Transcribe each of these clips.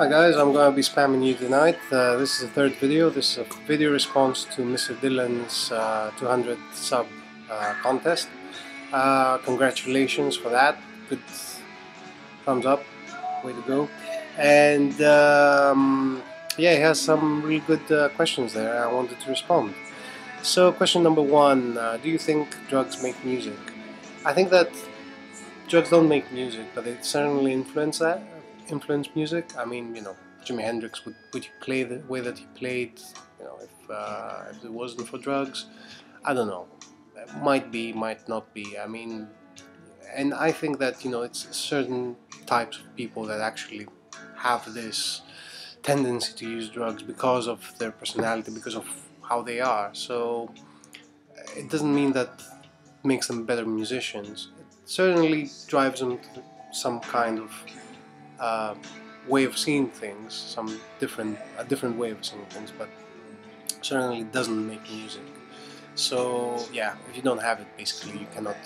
Hi guys, I'm gonna be spamming you tonight. Uh, this is the third video. This is a video response to Mr. Dylan's uh, 200 sub uh, contest. Uh, congratulations for that. Good thumbs up. Way to go. And um, yeah, he has some really good uh, questions there. I wanted to respond. So, question number one uh, Do you think drugs make music? I think that drugs don't make music, but they certainly influence that influence music. I mean, you know, Jimi Hendrix would, would play the way that he played, you know, if, uh, if it wasn't for drugs? I don't know. Might be, might not be. I mean, and I think that, you know, it's certain types of people that actually have this tendency to use drugs because of their personality, because of how they are. So it doesn't mean that makes them better musicians. It certainly drives them to some kind of uh, way of seeing things, some different a different way of seeing things, but certainly doesn't make music. So yeah, if you don't have it, basically you cannot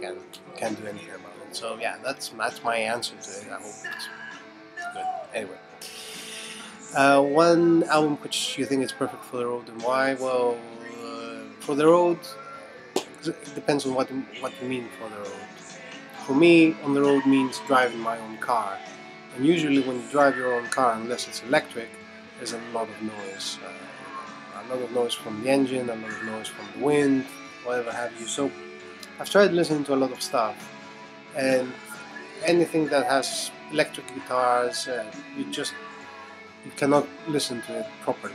can can't do anything about it. So yeah, that's that's my answer to it. I hope it's good. Anyway. Uh, one album which you think is perfect for the road and why? Well, uh, for the road, it depends on what what you mean for the road. For me, on the road means driving my own car. And usually when you drive your own car, unless it's electric, there's a lot of noise. Uh, a lot of noise from the engine, a lot of noise from the wind, whatever have you. So I've tried listening to a lot of stuff, and anything that has electric guitars, uh, you just you cannot listen to it properly.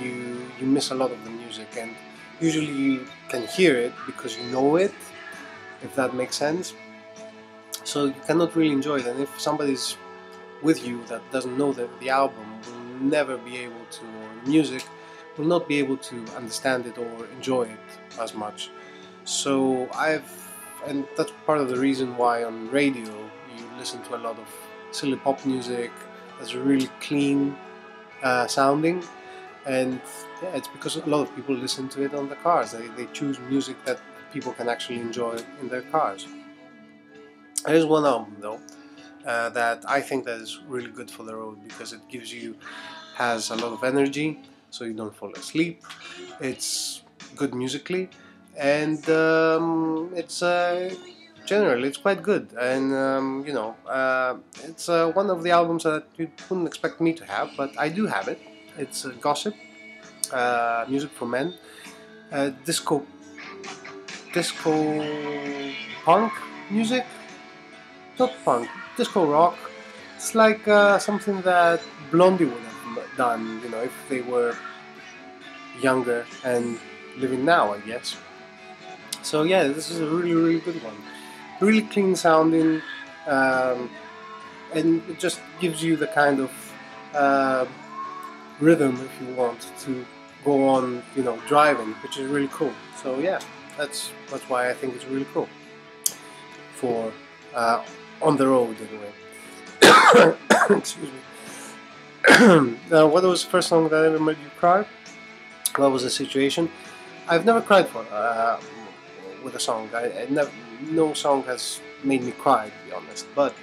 You you miss a lot of the music, and usually you can hear it because you know it, if that makes sense. So you cannot really enjoy it, and if somebody's with you that doesn't know the, the album will never be able to, or music will not be able to understand it or enjoy it as much. So I've, and that's part of the reason why on radio you listen to a lot of silly pop music that's really clean uh, sounding, and yeah, it's because a lot of people listen to it on the cars. They, they choose music that people can actually enjoy in their cars. There's one album though uh, that I think that is really good for the road because it gives you has a lot of energy so you don't fall asleep. It's good musically and um, it's uh, generally it's quite good. And um, you know uh, it's uh, one of the albums that you wouldn't expect me to have but I do have it. It's Gossip uh, music for men uh, disco disco punk music not punk disco rock. It's like uh, something that Blondie would have done, you know, if they were younger and living now, I guess. So yeah, this is a really, really good one. Really clean sounding, um, and it just gives you the kind of uh, rhythm, if you want, to go on, you know, driving, which is really cool. So yeah, that's that's why I think it's really cool for uh, on the road anyway. Excuse me. now, what was the first song that ever made you cry? What was the situation? I've never cried for uh, with a song. I, I never, no song has made me cry, to be honest. But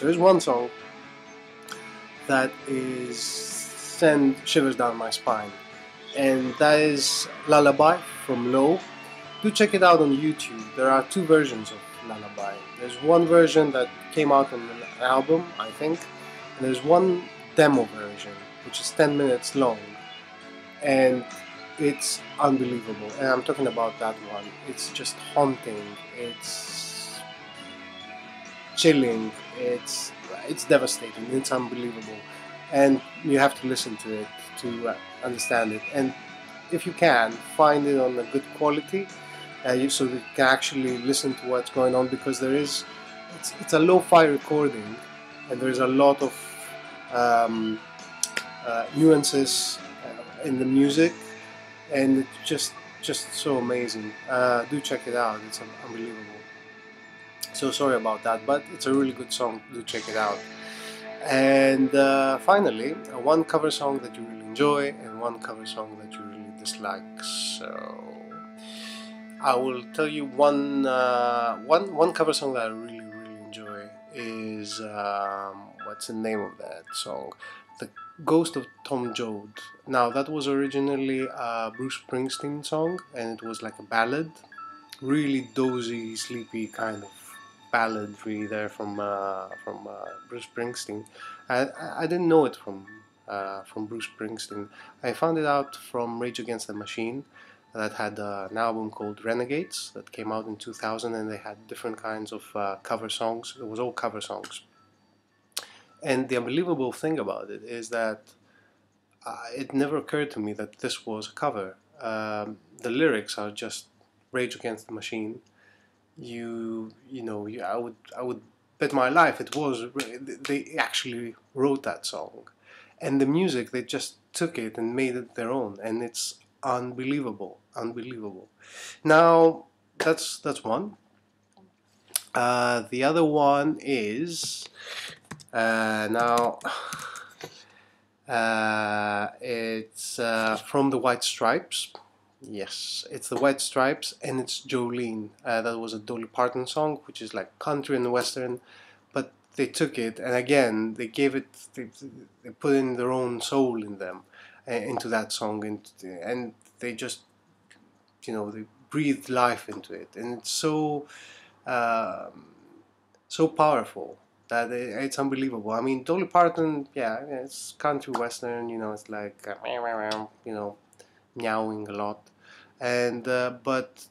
there is one song that is send shivers down my spine, and that is "Lullaby" from Low. Do check it out on YouTube. There are two versions of Lullaby. There's one version that came out on an album, I think, and there's one demo version which is 10 minutes long, and it's unbelievable. And I'm talking about that one. It's just haunting. It's chilling. It's it's devastating. It's unbelievable, and you have to listen to it to uh, understand it. And if you can, find it on a good quality uh, you, so we can actually listen to what's going on because there is it's, it's a lo-fi recording and there's a lot of um, uh, nuances uh, in the music and it's just just so amazing. Uh, do check it out. It's unbelievable. So sorry about that but it's a really good song. Do check it out. And uh, finally one cover song that you really enjoy and one cover song that you really dislike. So I will tell you one uh, one one cover song that I really really enjoy is um, what's the name of that song? The Ghost of Tom Joad. Now that was originally a Bruce Springsteen song, and it was like a ballad, really dozy, sleepy kind of balladry there from uh, from uh, Bruce Springsteen. I, I didn't know it from uh, from Bruce Springsteen. I found it out from Rage Against the Machine that had uh, an album called Renegades that came out in 2000 and they had different kinds of uh, cover songs. It was all cover songs. And the unbelievable thing about it is that uh, it never occurred to me that this was a cover. Um, the lyrics are just Rage Against the Machine. You, you know, you, I would, I would bet my life it was. They actually wrote that song, and the music they just took it and made it their own, and it's unbelievable, unbelievable. Now that's that's one. Uh, the other one is uh, now uh, it's uh, from the White Stripes. Yes, it's the White Stripes and it's Jolene. Uh, that was a Dolly Parton song, which is like country and western, but they took it and again they gave it, they, they put in their own soul in them into that song and, and they just you know they breathed life into it. And it's so um, so powerful that it, it's unbelievable. I mean Dolly Parton yeah it's country western you know it's like you know meowing a lot. And uh, but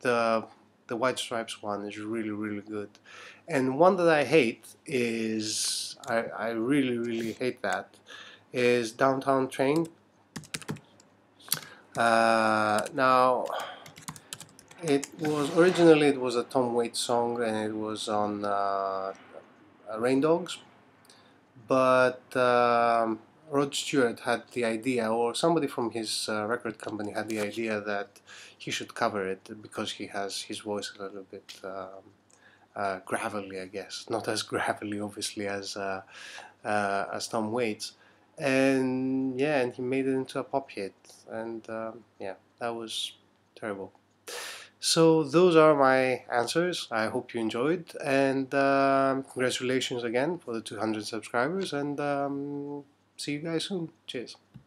the the White Stripes one is really really good. And one that I hate is I, I really really hate that is Downtown Train. Uh, now, it was originally it was a Tom Waits song and it was on uh, Rain Dogs, but um, Rod Stewart had the idea, or somebody from his uh, record company had the idea that he should cover it because he has his voice a little bit um, uh, gravelly, I guess. Not as gravelly, obviously, as uh, uh, as Tom Waits and yeah and he made it into a pop hit. And um, yeah that was terrible. So those are my answers. I hope you enjoyed. And um, congratulations again for the 200 subscribers. And um, see you guys soon. Cheers